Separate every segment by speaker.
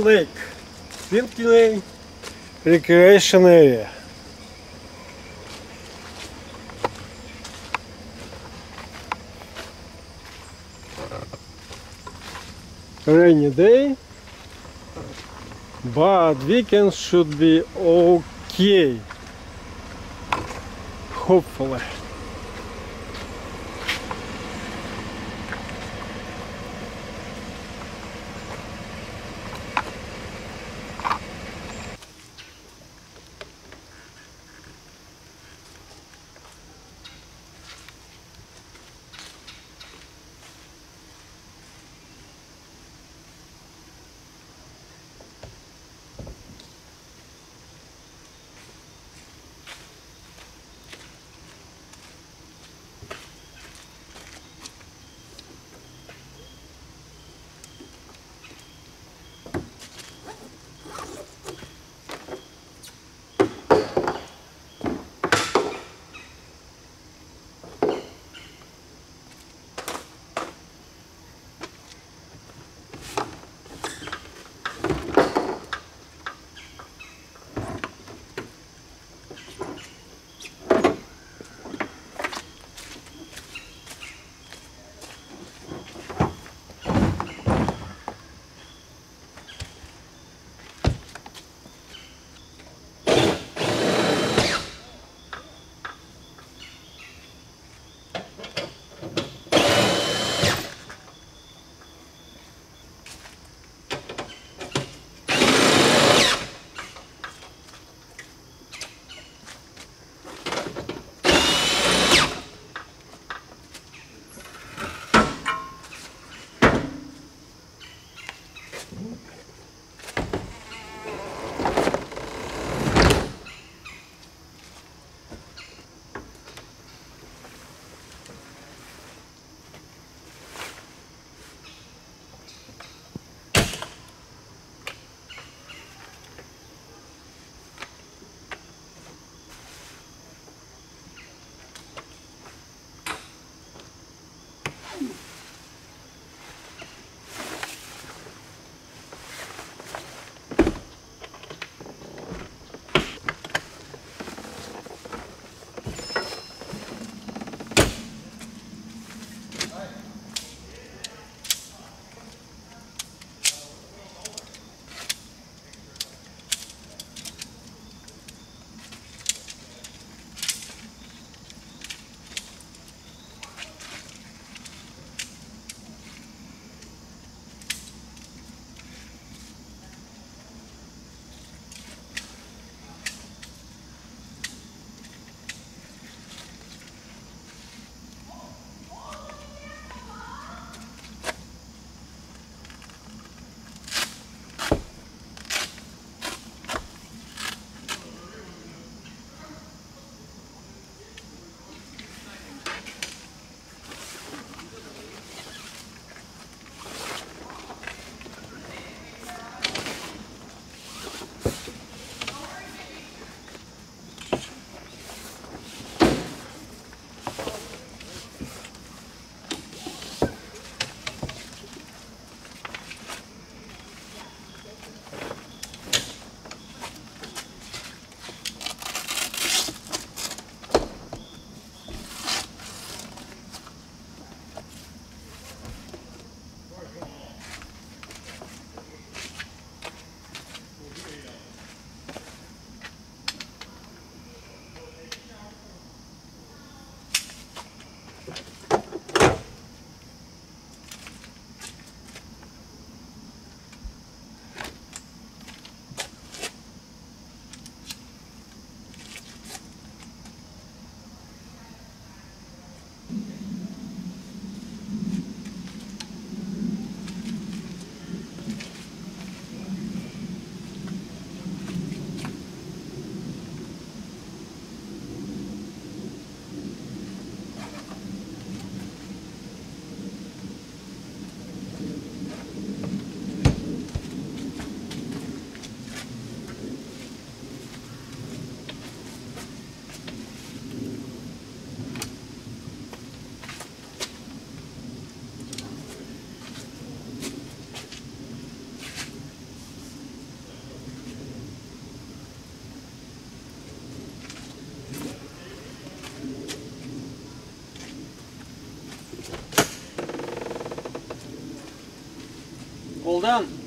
Speaker 1: Lake, Pinckney Recreation Area. Rainy day, but weekends should be okay. Hopefully. Well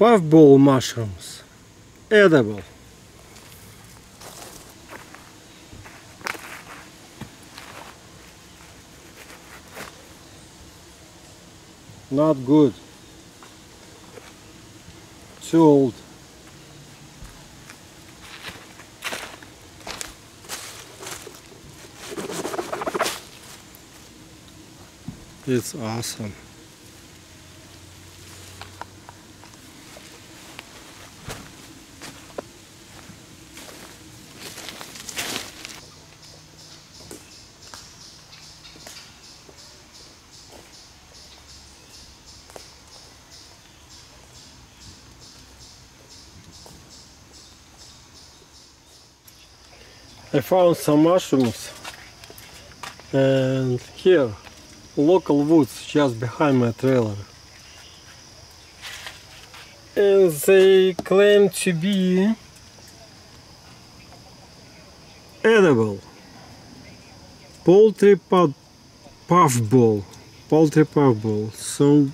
Speaker 2: Puffball mushrooms. Edible. Not good. Too old. It's awesome.
Speaker 1: I found some mushrooms and here local woods just behind my trailer and they claim to be
Speaker 2: Edible. Poultry puff, puffball. Poultry puffball. So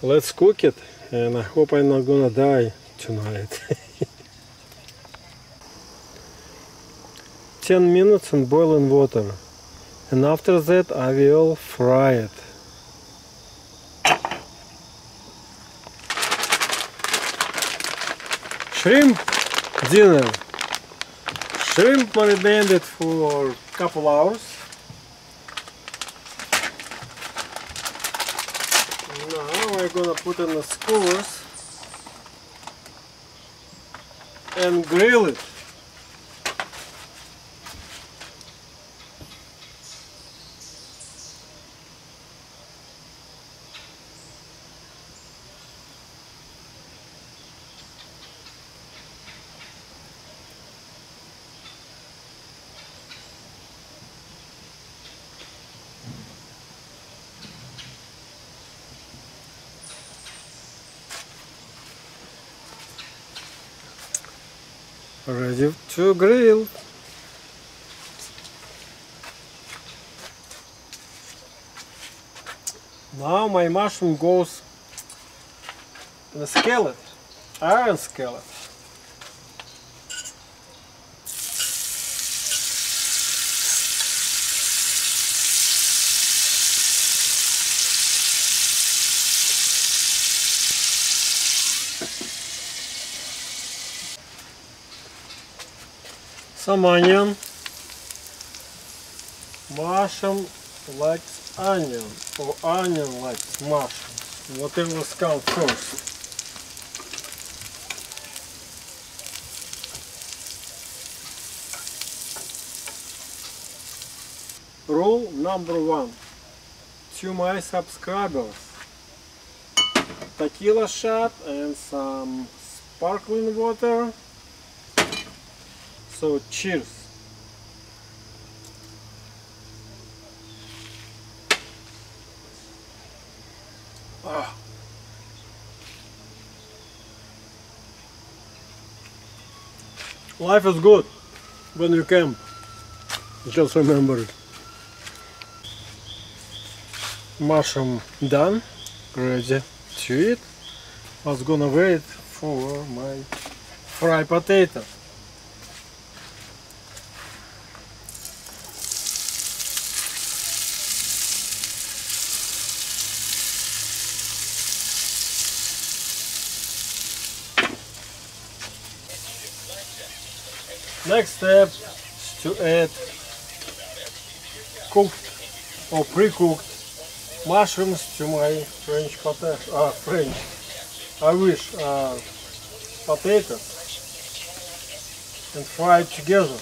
Speaker 1: let's cook it and I hope I'm not gonna die tonight 10 minutes in boiling water. And after that I will fry it. Shrimp dinner. Shrimp marinated for a couple hours. Now we're gonna put in the skewers and grill it ready to grill. Now my mushroom goes in the skillet iron skillet some onion mushroom likes onion or onion likes mushroom whatever comes first rule number one to my subscribers tequila shot and some sparkling water So cheers. Ah. Life is good when you camp. Just remember it. Mushroom done, ready to eat. I was gonna wait for my fried potato. Next step is to add cooked or pre-cooked mushrooms to my French potato. Uh, French. I wish uh, and fry it together.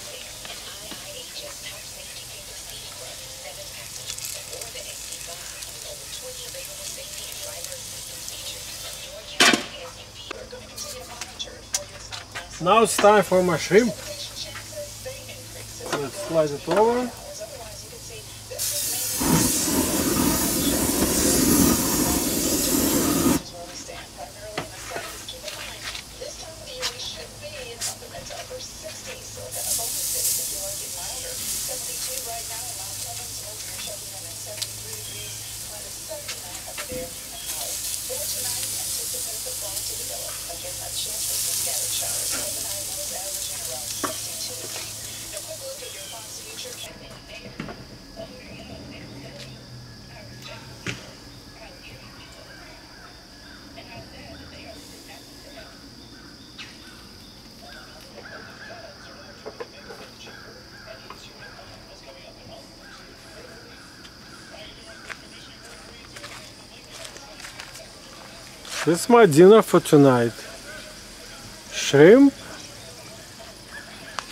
Speaker 1: Now it's time for my shrimp. Let's slide This is my dinner for tonight. Shrimp,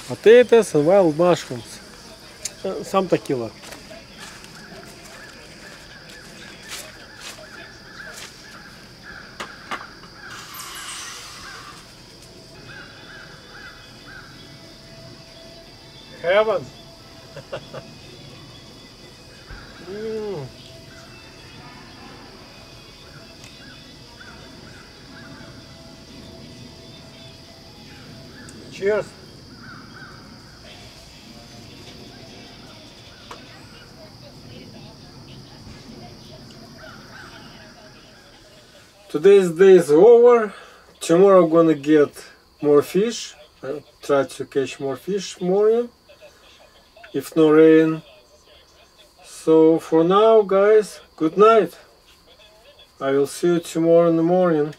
Speaker 1: potatoes and wild mushrooms. Uh, Some tequila. Cheers. Today's day is over. Tomorrow I'm gonna get more fish. i try to catch more fish morning. If no rain. So for now guys, good night. I will see you tomorrow in the morning.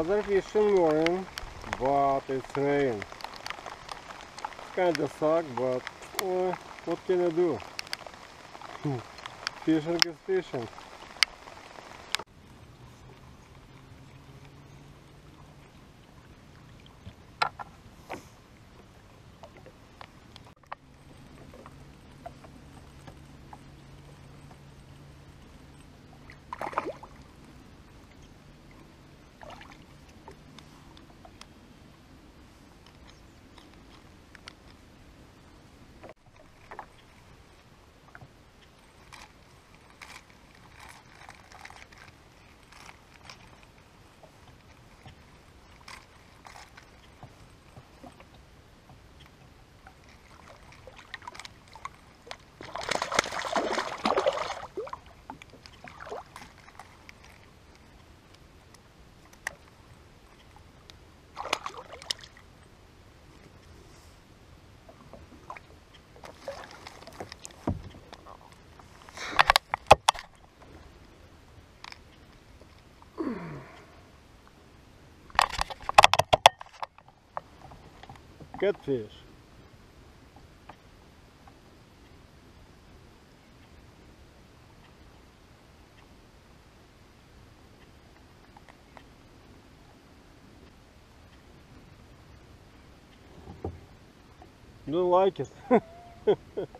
Speaker 1: Another fishing morning, but it's rain. Kinda suck, but uh, what can I do? fishing is fishing.
Speaker 2: Catfish. Don't like it.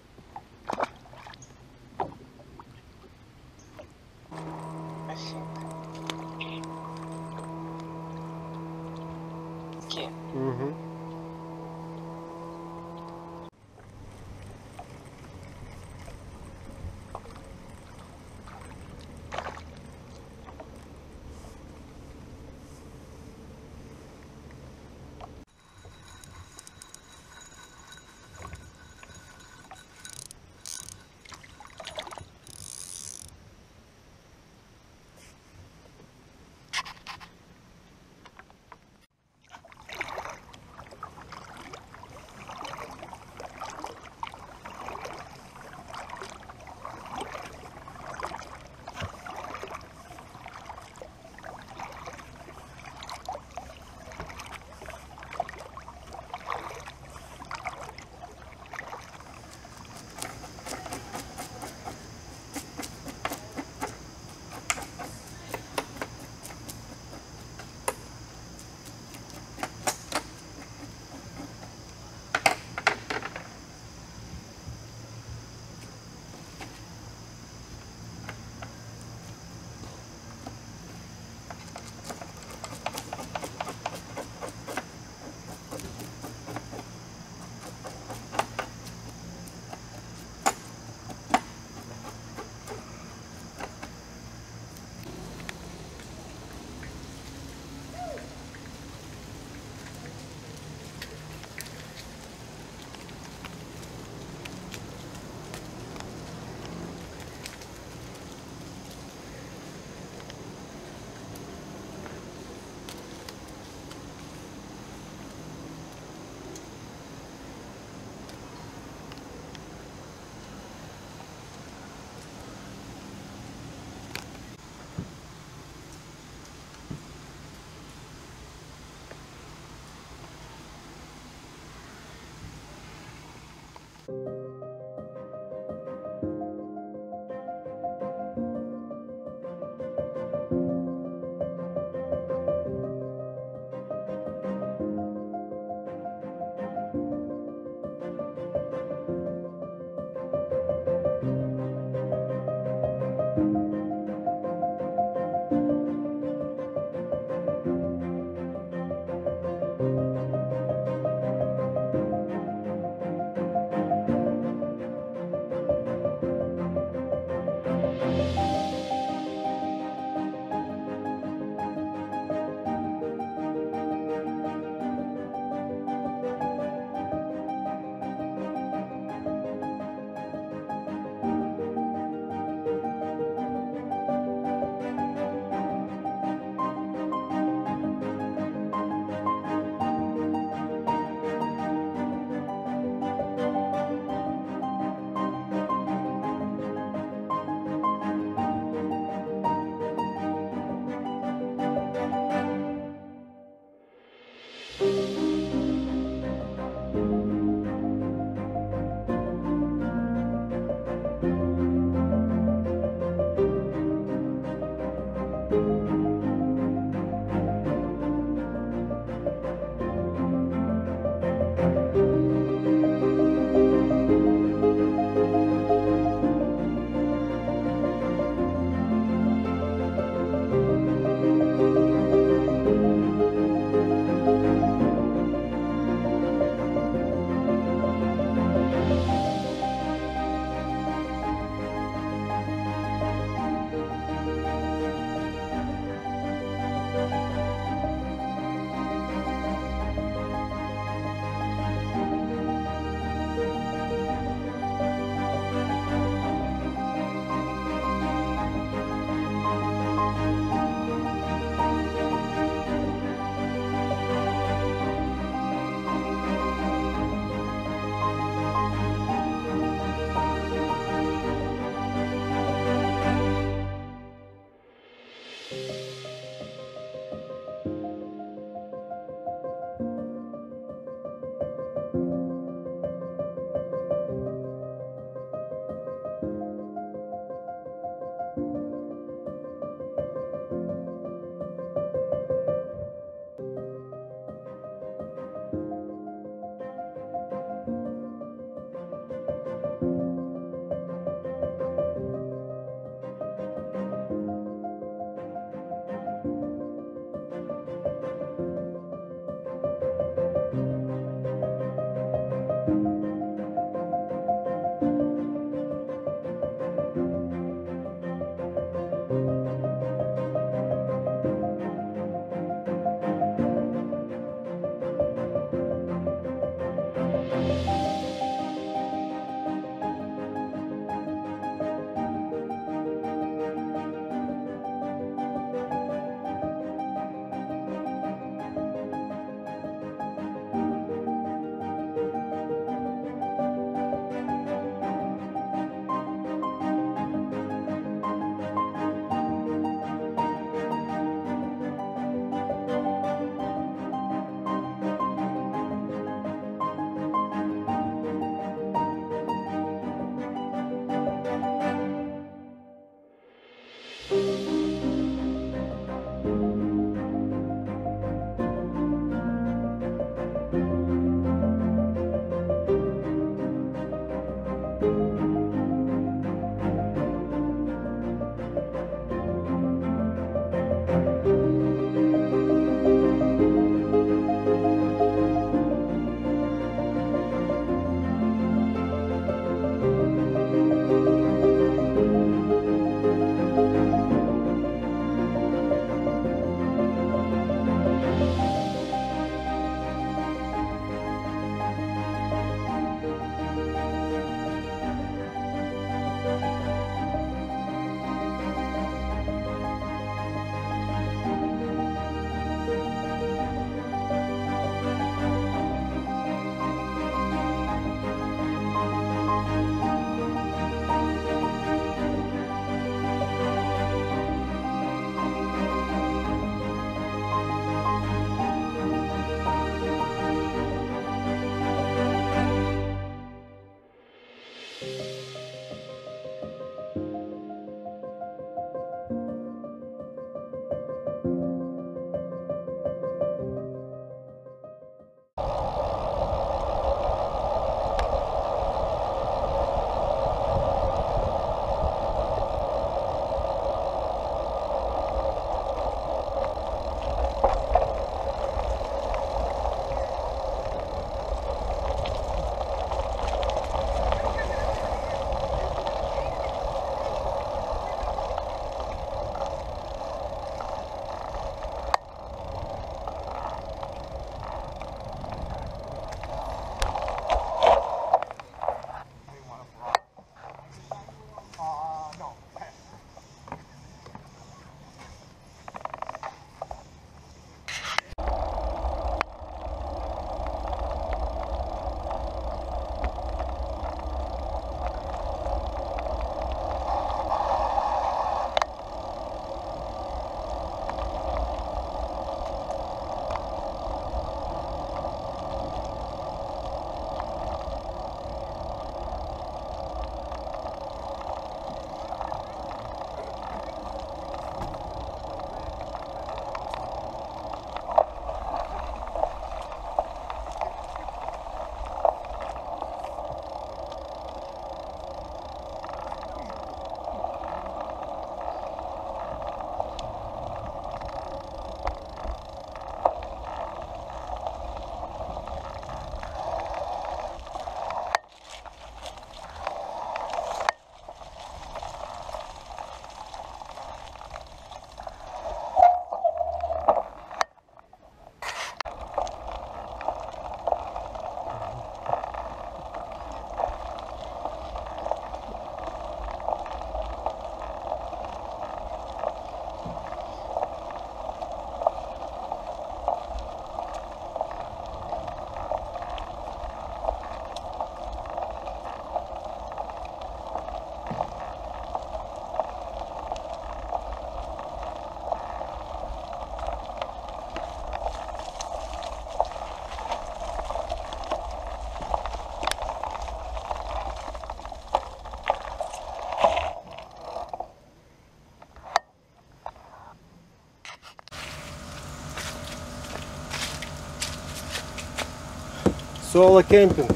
Speaker 1: Solo camping.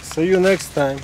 Speaker 1: See you next time.